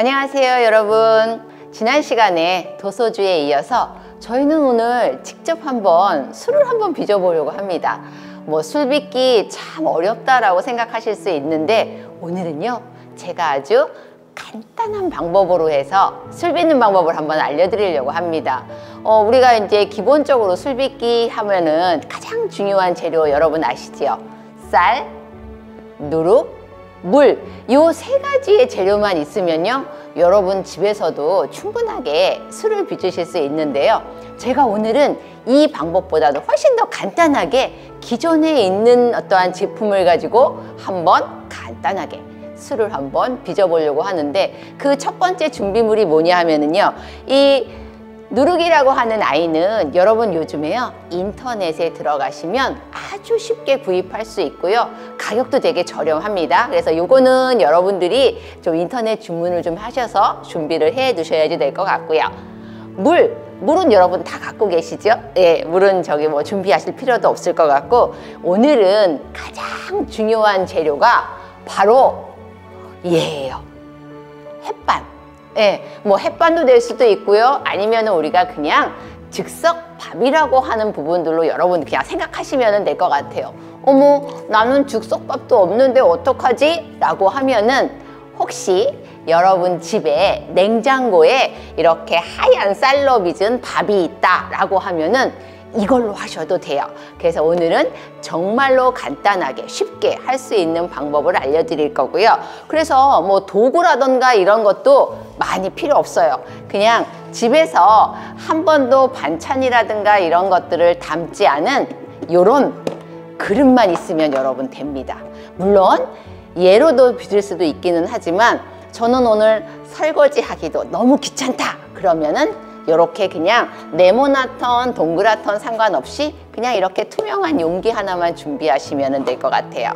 안녕하세요 여러분. 지난 시간에 도소주에 이어서 저희는 오늘 직접 한번 술을 한번 빚어보려고 합니다. 뭐 술 빚기 참 어렵다라고 생각하실 수 있는데 오늘은요 제가 아주 간단한 방법으로 해서 술 빚는 방법을 한번 알려드리려고 합니다. 어, 우리가 이제 기본적으로 술 빚기 하면은 가장 중요한 재료 여러분 아시지요? 쌀, 누룩, 물, 요 세 가지의 재료만 있으면요. 여러분 집에서도 충분하게 술을 빚으실 수 있는데요. 제가 오늘은 이 방법보다도 훨씬 더 간단하게 기존에 있는 어떠한 제품을 가지고 한번 간단하게 술을 한번 빚어보려고 하는데 그 첫 번째 준비물이 뭐냐 하면은요. 이 누룩이라고 하는 아이는 여러분 요즘에요 인터넷에 들어가시면 아주 쉽게 구입할 수 있고요. 가격도 되게 저렴합니다. 그래서 요거는 여러분들이 좀 인터넷 주문을 좀 하셔서 준비를 해 두셔야지 될 것 같고요. 물 물은 여러분 다 갖고 계시죠? 예, 물은 저기 뭐 준비하실 필요도 없을 것 같고 오늘은 가장 중요한 재료가 바로 얘예요. 햇반 예, 뭐 햇반도 될 수도 있고요. 아니면 우리가 그냥 즉석 밥이라고 하는 부분들로 여러분 그냥 생각하시면 될 것 같아요. 어머, 나는 즉석밥도 없는데 어떡하지? 라고 하면은 혹시 여러분 집에 냉장고에 이렇게 하얀 쌀로 빚은 밥이 있다 라고 하면은 이걸로 하셔도 돼요. 그래서 오늘은 정말로 간단하게 쉽게 할 수 있는 방법을 알려드릴 거고요. 그래서 뭐 도구라던가 이런 것도 많이 필요 없어요. 그냥 집에서 한 번도 반찬이라든가 이런 것들을 담지 않은 이런 그릇만 있으면 여러분 됩니다. 물론 예로도 빚을 수도 있기는 하지만 저는 오늘 설거지 하기도 너무 귀찮다 그러면은 이렇게 그냥 네모나턴 동그랗던 상관없이 그냥 이렇게 투명한 용기 하나만 준비하시면 될 것 같아요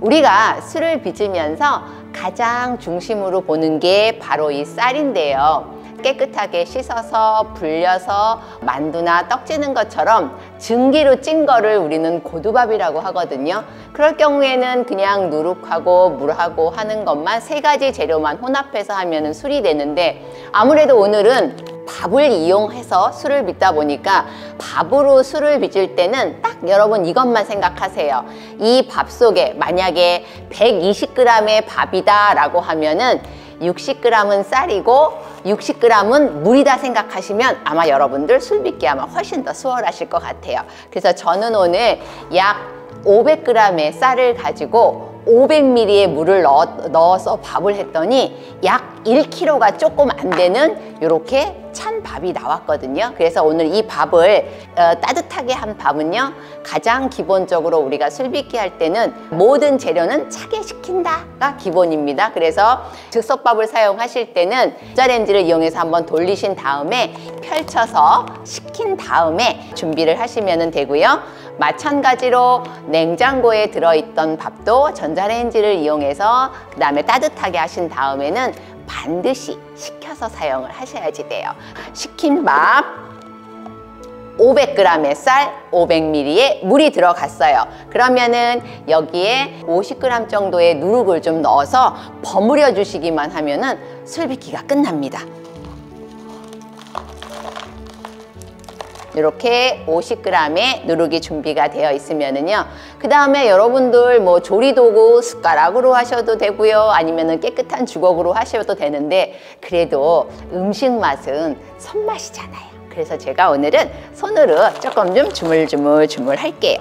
우리가 술을 빚으면서 가장 중심으로 보는 게 바로 이 쌀인데요. 깨끗하게 씻어서 불려서 만두나 떡 찌는 것처럼 증기로 찐 거를 우리는 고두밥이라고 하거든요. 그럴 경우에는 그냥 누룩하고 물하고 하는 것만 세 가지 재료만 혼합해서 하면 술이 되는데 아무래도 오늘은 밥을 이용해서 술을 빚다 보니까 밥으로 술을 빚을 때는 딱 여러분 이것만 생각하세요. 이 밥 속에 만약에 120g의 밥이다 라고 하면은 60g은 쌀이고 60g은 물이다 생각하시면 아마 여러분들 술 빚기 아마 훨씬 더 수월하실 것 같아요. 그래서 저는 오늘 약 500g의 쌀을 가지고 500ml의 물을 넣어, 넣어서 밥을 했더니 약 1kg가 조금 안 되는 이렇게 찬 밥이 나왔거든요. 그래서 오늘 이 밥을 어, 따뜻하게 한 밥은요 가장 기본적으로 우리가 술 빚기 할 때는 모든 재료는 차게 식힌다가 기본입니다. 그래서 즉석밥을 사용하실 때는 전자레인지를 이용해서 한번 돌리신 다음에 펼쳐서 식힌 다음에 준비를 하시면 되고요. 마찬가지로 냉장고에 들어있던 밥도 전자레인지를 이용해서 그 다음에 따뜻하게 하신 다음에는 반드시 식혀 서 사용을 하셔야지 돼요 식힌 밥 500g의 쌀, 500ml의 물이 들어갔어요. 그러면은 여기에 50g 정도의 누룩을 좀 넣어서 버무려 주시기만 하면은 술 빚기가 끝납니다. 이렇게 50g의 누룩이 준비가 되어 있으면은요 그 다음에 여러분들 뭐 조리도구 숟가락으로 하셔도 되고요 아니면은 깨끗한 주걱으로 하셔도 되는데 그래도 음식 맛은 손맛이잖아요. 그래서 제가 오늘은 손으로 조금 좀 주물주물 주물 할게요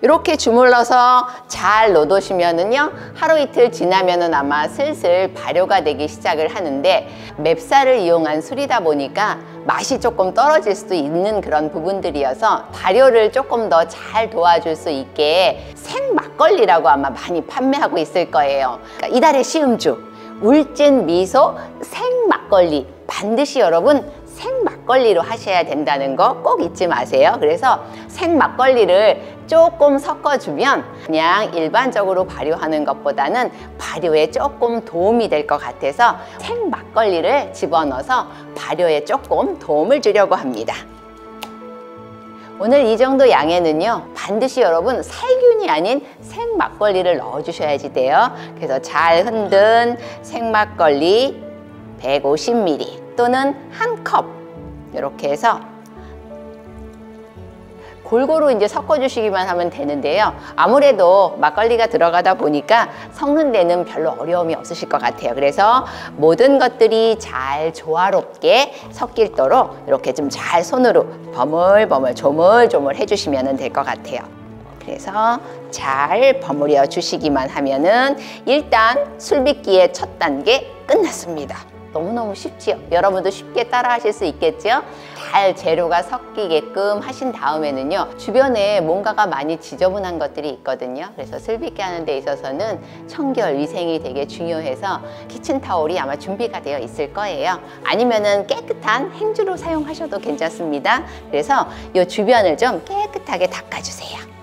이렇게 주물러서 잘 넣어두시면은요 하루 이틀 지나면은 아마 슬슬 발효가 되기 시작을 하는데 맵쌀을 이용한 술이다 보니까 맛이 조금 떨어질 수도 있는 그런 부분들이어서 발효를 조금 더 잘 도와줄 수 있게 생 막걸리라고 아마 많이 판매하고 있을 거예요. 그러니까 이달의 시음주 울진 미소 생 막걸리 반드시 여러분 생 막걸리로 하셔야 된다는 거 꼭 잊지 마세요. 그래서 생 막걸리를 조금 섞어주면 그냥 일반적으로 발효하는 것보다는 발효에 조금 도움이 될 것 같아서 생 막걸리를 집어넣어서 발효에 조금 도움을 주려고 합니다. 오늘 이 정도 양에는요 반드시 여러분 살균이 아닌 생막걸리를 넣어주셔야지 돼요. 그래서 잘 흔든 생막걸리 150ml 또는 한 컵. 이렇게 해서 골고루 이제 섞어주시기만 하면 되는데요. 아무래도 막걸리가 들어가다 보니까 섞는 데는 별로 어려움이 없으실 것 같아요. 그래서 모든 것들이 잘 조화롭게 섞일도록 이렇게 좀 잘 손으로 버물버물 조물조물 해주시면 될 것 같아요. 그래서 잘 버무려 주시기만 하면은 일단 술빚기의 첫 단계 끝났습니다. 너무너무 쉽지요? 여러분도 쉽게 따라 하실 수 있겠죠? 잘 재료가 섞이게끔 하신 다음에는요 주변에 뭔가가 많이 지저분한 것들이 있거든요. 그래서 슬비게 하는 데 있어서는 청결, 위생이 되게 중요해서 키친타올이 아마 준비가 되어 있을 거예요. 아니면은 깨끗한 행주로 사용하셔도 괜찮습니다. 그래서 이 주변을 좀 깨끗하게 닦아주세요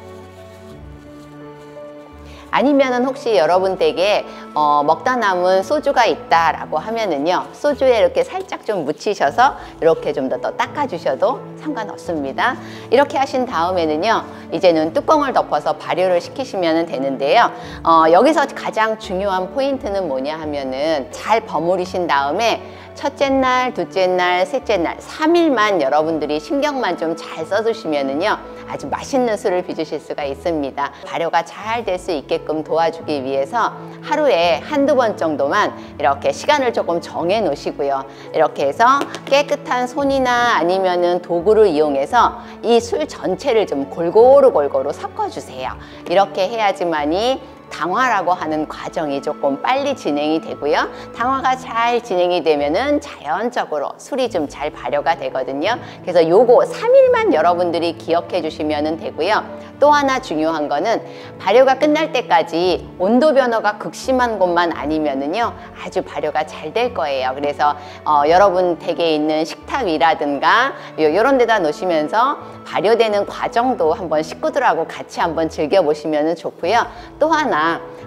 아니면은 혹시 여러분 댁에 어, 먹다 남은 소주가 있다라고 하면은요 소주에 이렇게 살짝 좀 묻히셔서 이렇게 좀 더 더 닦아주셔도 상관없습니다. 이렇게 하신 다음에는요 이제는 뚜껑을 덮어서 발효를 시키시면 되는데요. 어, 여기서 가장 중요한 포인트는 뭐냐 하면은 잘 버무리신 다음에 첫째 날, 둘째 날, 셋째 날, 3일만 여러분들이 신경만 좀 잘 써주시면은요 아주 맛있는 술을 빚으실 수가 있습니다. 발효가 잘 될 수 있게끔 도와주기 위해서 하루에 한두 번 정도만 이렇게 시간을 조금 정해 놓으시고요. 이렇게 해서 깨끗한 손이나 아니면은 도구를 이용해서 이 술 전체를 좀 골고루 골고루 섞어주세요. 이렇게 해야지만이 당화라고 하는 과정이 조금 빨리 진행이 되고요. 당화가 잘 진행이 되면은 자연적으로 술이 좀 잘 발효가 되거든요. 그래서 요거 3일만 여러분들이 기억해 주시면 되고요. 또 하나 중요한 거는 발효가 끝날 때까지 온도 변화가 극심한 곳만 아니면은요 아주 발효가 잘 될 거예요. 그래서 어, 여러분 댁에 있는 식탁 위라든가 이런 데다 놓으시면서 발효되는 과정도 한번 식구들하고 같이 한번 즐겨 보시면 좋고요. 또 하나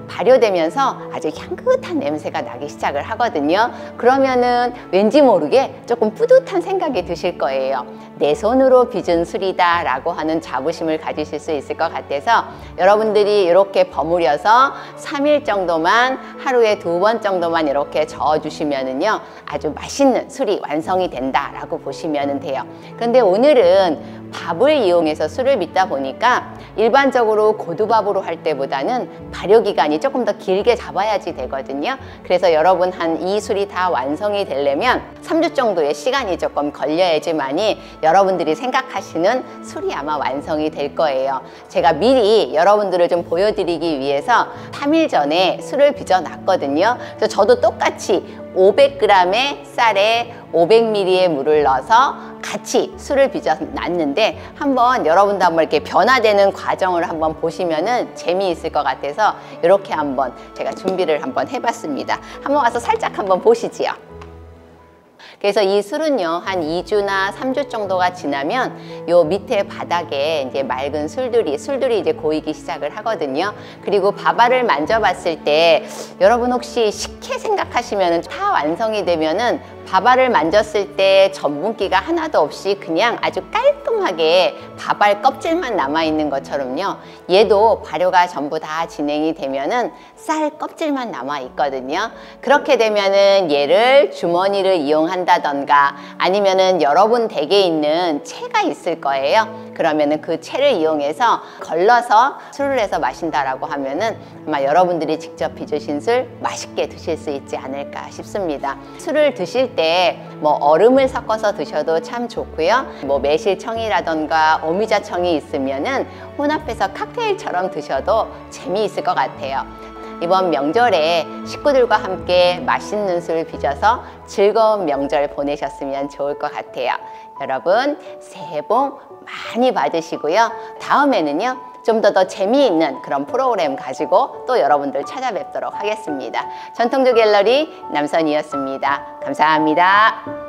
발효되면서 아주 향긋한 냄새가 나기 시작을 하거든요. 그러면은 왠지 모르게 조금 뿌듯한 생각이 드실 거예요. 내 손으로 빚은 술이다 라고 하는 자부심을 가지실 수 있을 것 같아서 여러분들이 이렇게 버무려서 3일 정도만 하루에 두 번 정도만 이렇게 저어 주시면은요 아주 맛있는 술이 완성이 된다 라고 보시면 돼요. 그런데 오늘은 밥을 이용해서 술을 빚다 보니까 일반적으로 고두밥으로 할 때보다는 발효 기간이 조금 더 길게 잡아야지 되거든요. 그래서 여러분 한 이 술이 다 완성이 되려면 3주 정도의 시간이 조금 걸려야지만이 여러분들이 생각하시는 술이 아마 완성이 될 거예요. 제가 미리 여러분들을 좀 보여드리기 위해서 3일 전에 술을 빚어 놨거든요. 그래서 저도 똑같이 500g의 쌀에 500ml의 물을 넣어서 같이 술을 빚어 놨는데 한번 여러분도 한번 이렇게 변화되는 과정을 한번 보시면은 재미있을 것 같아서 이렇게 한번 제가 준비를 한번 해봤습니다. 한번 와서 살짝 한번 보시지요. 그래서 이 술은요 한 2주나 3주 정도가 지나면 요 밑에 바닥에 이제 맑은 술들이 술들이 이제 고이기 시작을 하거든요 그리고 밥알을 만져봤을 때 여러분 혹시 식혜 생각하시면 다 완성이 되면은 밥알을 만졌을 때 전분기가 하나도 없이 그냥 아주 깔끔하게 밥알 껍질만 남아있는 것처럼요. 얘도 발효가 전부 다 진행이 되면은 쌀 껍질만 남아있거든요. 그렇게 되면은 얘를 주머니를 이용한다던가 아니면은 여러분 댁에 있는 채가 있을 거예요. 그러면은 그 채를 이용해서 걸러서 술을 해서 마신다라고 하면은 아마 여러분들이 직접 빚으신 술 맛있게 드실 수 있지 않을까 싶습니다. 술을 드실 때 뭐 얼음을 섞어서 드셔도 참 좋고요. 뭐 매실청이라던가 오미자청이 있으면은 혼합해서 칵테일처럼 드셔도 재미있을 것 같아요. 이번 명절에 식구들과 함께 맛있는 술 빚어서 즐거운 명절 보내셨으면 좋을 것 같아요. 여러분 새해 복 많이 받으시고요. 다음에는요. 좀 더 더 재미있는 그런 프로그램 가지고 또 여러분들 찾아뵙도록 하겠습니다. 전통주 갤러리 남선이었습니다. 감사합니다.